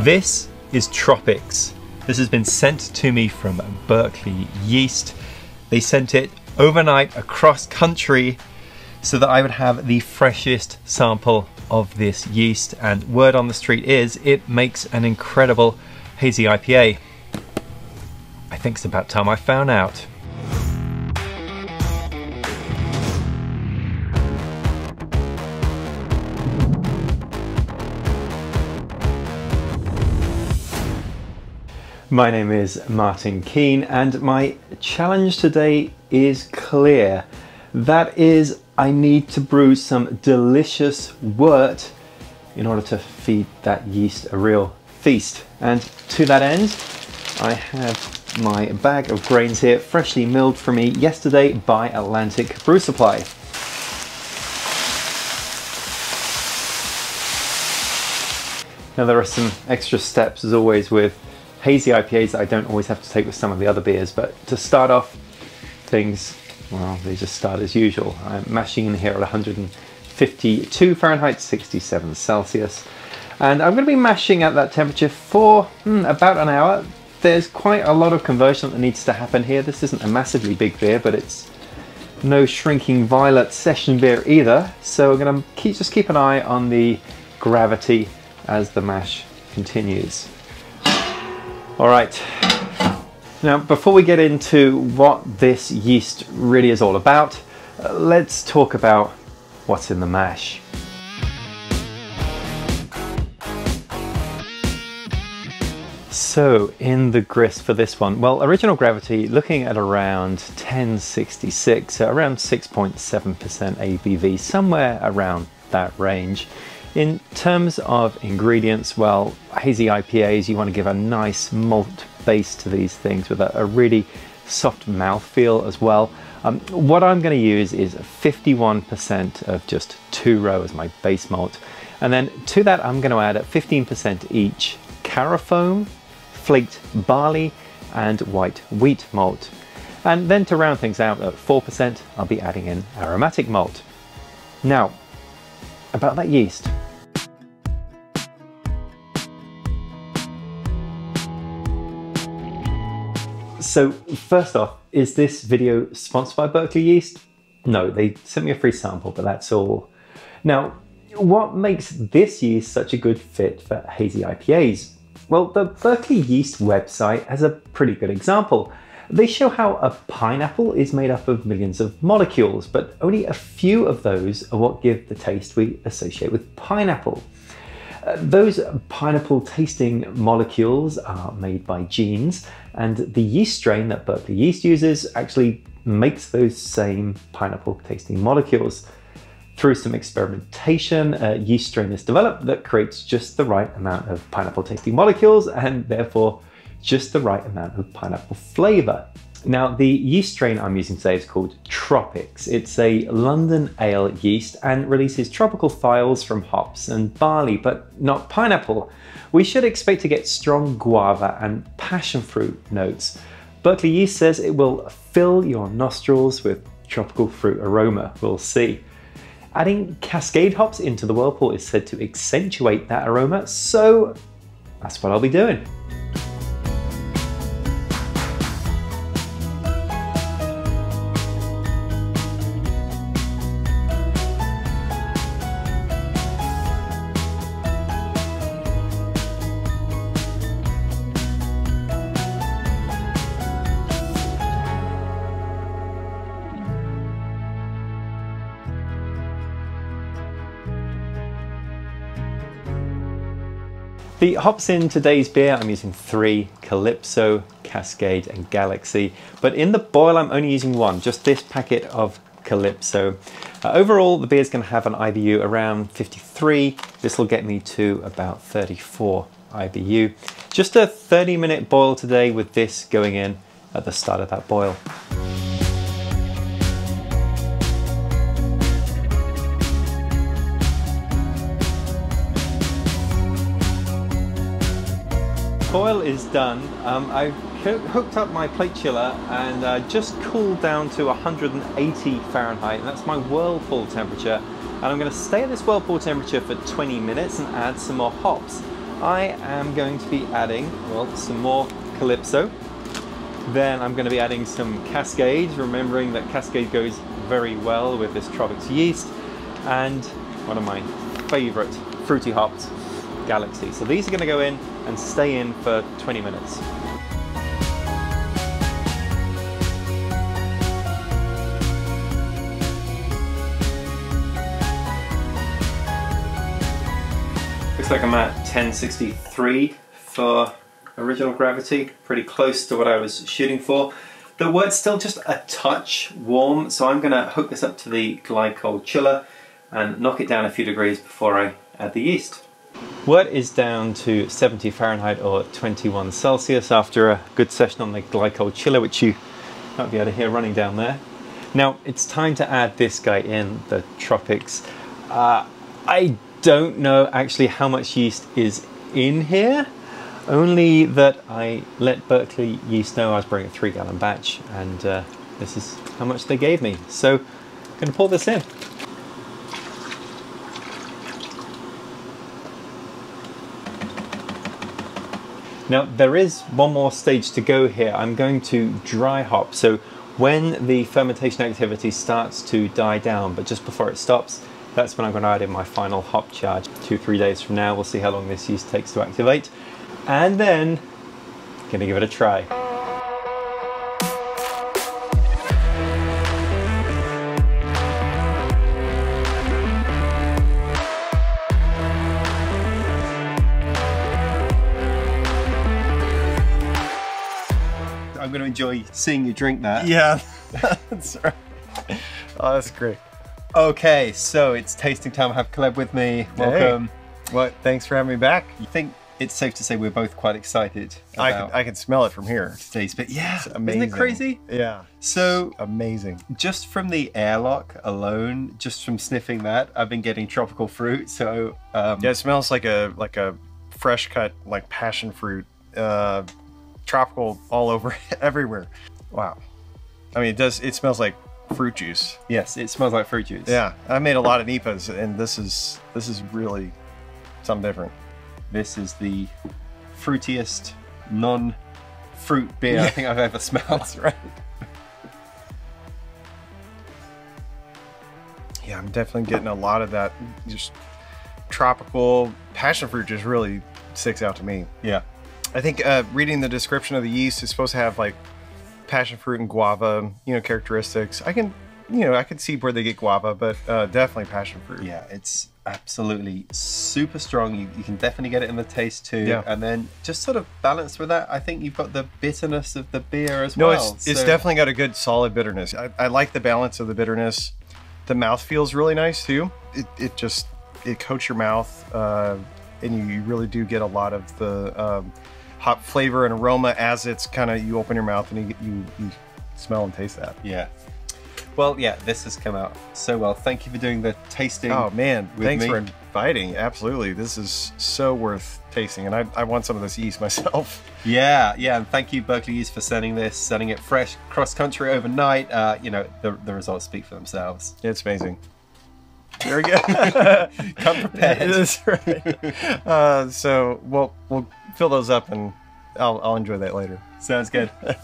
This is Tropics. This has been sent to me from Berkeley Yeast. They sent it overnight across country so that I would have the freshest sample of this yeast and word on the street is it makes an incredible hazy IPA. I think it's about time I found out. My name is Martin Keen and my challenge today is clear. That is, I need to brew some delicious wort in order to feed that yeast a real feast. And to that end, I have my bag of grains here, freshly milled for me yesterday by Atlantic Brew Supply. Now there are some extra steps as always with hazy IPAs that I don't always have to take with some of the other beers, but to start off, things, well, they just start as usual. I'm mashing in here at 152 Fahrenheit, 67 Celsius. And I'm going to be mashing at that temperature for hmm, about an hour. There's quite a lot of conversion that needs to happen here. This isn't a massively big beer, but it's no shrinking violet session beer either. So we're going to keep, just keep an eye on the gravity as the mash continues. All right. Now, before we get into what this yeast really is all about, uh, let's talk about what's in the mash. So, in the grist for this one, well, original gravity looking at around 1066, so around 6.7% ABV, somewhere around that range. In terms of ingredients, well, hazy IPAs, you want to give a nice malt base to these things with a, a really soft mouthfeel as well. Um, what I'm going to use is 51% of just two row as my base malt. And then to that, I'm going to add at 15% each carafoam, flaked barley, and white wheat malt. And then to round things out at 4%, I'll be adding in aromatic malt. Now, about that yeast. So first off, is this video sponsored by Berkeley Yeast? No, they sent me a free sample, but that's all. Now, what makes this yeast such a good fit for hazy IPAs? Well, the Berkeley Yeast website has a pretty good example. They show how a pineapple is made up of millions of molecules, but only a few of those are what give the taste we associate with pineapple. Those pineapple tasting molecules are made by genes, and the yeast strain that Berkeley Yeast uses actually makes those same pineapple tasting molecules. Through some experimentation, a yeast strain is developed that creates just the right amount of pineapple tasting molecules and therefore just the right amount of pineapple flavor. Now, the yeast strain I'm using today is called Tropics. It's a London ale yeast and releases tropical thiols from hops and barley, but not pineapple. We should expect to get strong guava and passion fruit notes. Berkeley Yeast says it will fill your nostrils with tropical fruit aroma. We'll see. Adding Cascade hops into the whirlpool is said to accentuate that aroma, so that's what I'll be doing. The hops in today's beer, I'm using three, Calypso, Cascade and Galaxy. But in the boil, I'm only using one, just this packet of Calypso. Uh, overall, the beer is going to have an IBU around 53. This will get me to about 34 IBU. Just a 30 minute boil today with this going in at the start of that boil. Boil is done. Um, I've hooked up my plate chiller and uh, just cooled down to 180 Fahrenheit. And that's my whirlpool temperature. And I'm going to stay at this whirlpool temperature for 20 minutes and add some more hops. I am going to be adding, well, some more Calypso. Then I'm going to be adding some Cascade, remembering that Cascade goes very well with this Tropics yeast. And one of my favorite fruity hops, Galaxy. So these are going to go in and stay in for 20 minutes. Looks like I'm at 1063 for original gravity, pretty close to what I was shooting for. The wort's still just a touch warm, so I'm gonna hook this up to the glycol chiller and knock it down a few degrees before I add the yeast. Wort is down to 70 Fahrenheit or 21 Celsius after a good session on the glycol chiller, which you might be able to hear running down there. Now it's time to add this guy in, the Tropics. Uh, I don't know actually how much yeast is in here, only that I let Berkeley Yeast know I was bringing a three gallon batch and uh, this is how much they gave me. So I'm gonna pour this in. Now there is one more stage to go here. I'm going to dry hop. So when the fermentation activity starts to die down, but just before it stops, that's when I'm going to add in my final hop charge. Two, three days from now, we'll see how long this yeast takes to activate. And then, gonna give it a try. Enjoy seeing you drink that. Yeah, that's right. Oh, that's great. Okay, so it's tasting time. I have Caleb with me. Welcome. Hey. What? Thanks for having me back. You think it's safe to say we're both quite excited. I can, I can smell it from here. Today's bit, yeah, it's amazing. Isn't it crazy? Yeah. So amazing. Just from the airlock alone, just from sniffing that, I've been getting tropical fruit. So um, yeah, it smells like a like a fresh cut like passion fruit. Uh, tropical all over everywhere. Wow. I mean, it does. It smells like fruit juice. Yes, it smells like fruit juice. Yeah, I made a lot of NEIPAs, and this is this is really something different. This is the fruitiest non-fruit beer yeah. I think I've ever smelled. That's right. Yeah, I'm definitely getting a lot of that just tropical passion fruit just really sticks out to me. Yeah. I think uh, reading the description of the yeast is supposed to have like passion fruit and guava, you know, characteristics. I can, you know, I can see where they get guava, but uh, definitely passion fruit. Yeah, it's absolutely super strong. You, you, can definitely get it in the taste too. Yeah. And then just sort of balanced with that, I think you've got the bitterness of the beer as no, well. No, it's, so... it's definitely got a good solid bitterness. I, I like the balance of the bitterness. The mouth feels really nice too. It, it just, it coats your mouth uh, and you, you, really do get a lot of the, um, hop flavor and aroma as it's kind of you open your mouth and you, you, you smell and taste that. Yeah. Well, yeah, this has come out so well. Thank you for doing the tasting. Oh man, thanks me. for inviting. Absolutely, this is so worth tasting, and I, I want some of this yeast myself. Yeah, yeah, and thank you Berkeley Yeast for sending this, sending it fresh cross country overnight. Uh, you know, the, the results speak for themselves. It's amazing. Very good. Come prepared. That's right. Uh, so we'll we'll fill those up and I'll I'll enjoy that later. Sounds good.